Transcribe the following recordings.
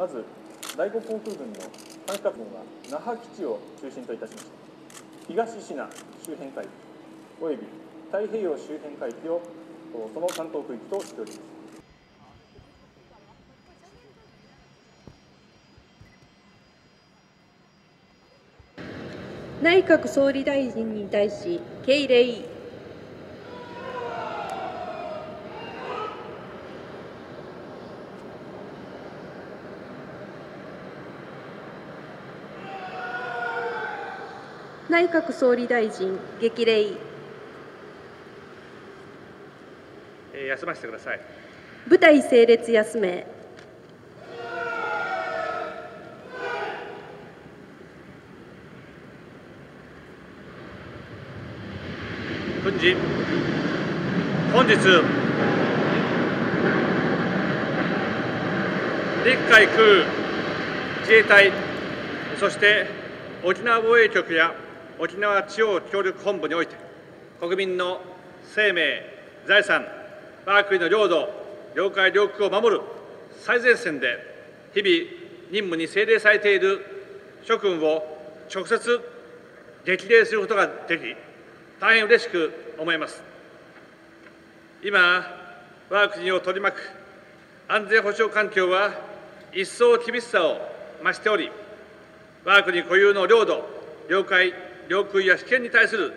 まず第5航空軍の管理活動が那覇基地を中心といたしまして東シナ周辺海域および太平洋周辺海域をその担当区域としております。内閣総理大臣に対し敬礼。内閣総理大臣激励。えー休ませてください。部隊整列休め。軍事本日。陸海空自衛隊そして沖縄防衛局や沖縄地方協力本部において国民の生命財産我が国の領土領海領空を守る最前線で日々任務に精励されている諸君を直接激励することができ大変嬉しく思います。今我が国を取り巻く安全保障環境は一層厳しさを増しており我が国固有の領土領海領空や主権に対する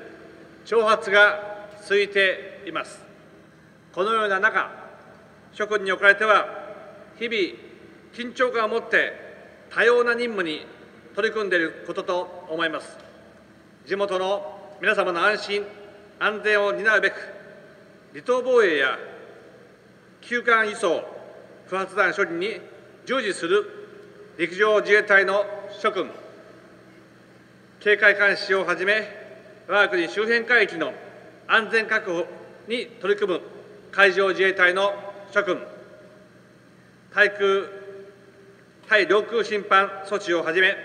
挑発が続いています。このような中諸君におかれては日々緊張感を持って多様な任務に取り組んでいることと思います。地元の皆様の安心安全を担うべく離島防衛や救艦輸送不発弾処理に従事する陸上自衛隊の諸君警戒監視をはじめ我が国周辺海域の安全確保に取り組む海上自衛隊の諸君対空対領空侵犯措置をはじめ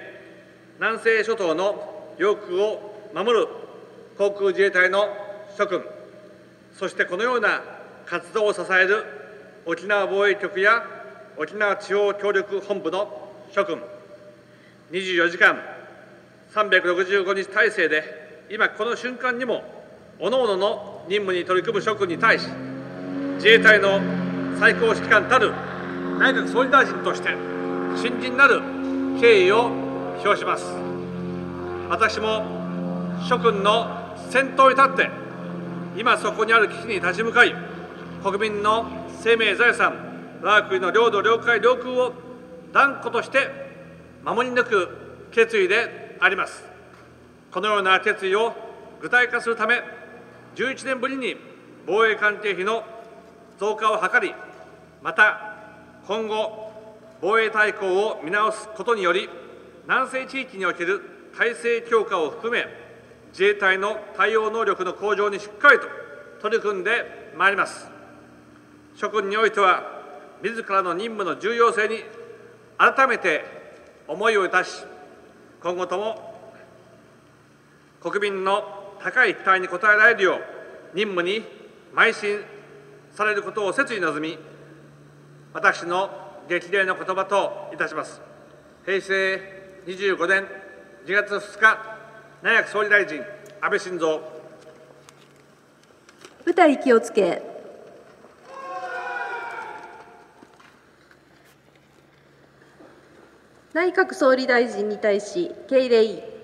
南西諸島の領空を守る航空自衛隊の諸君そしてこのような活動を支える沖縄防衛局や沖縄地方協力本部の諸君24時間365日体制で今この瞬間にも各々の任務に取り組む諸君に対し自衛隊の最高指揮官たる内閣総理大臣として新人なる敬意を表します。私も諸君の先頭に立って今そこにある危機に立ち向かい国民の生命財産我が国の領土領海領空を断固として守り抜く決意であります。このような決意を具体化するため11年ぶりに防衛関係費の増加を図りまた今後防衛大綱を見直すことにより南西地域における体制強化を含め自衛隊の対応能力の向上にしっかりと取り組んでまいります。諸君においては自らの任務の重要性に改めて思いをいたし今後とも国民の高い期待に応えられるよう任務に邁進されることを切に望み私の激励の言葉といたします。平成25年2月2日内閣総理大臣安倍晋三。部隊気をつけ内閣総理大臣に対し敬礼。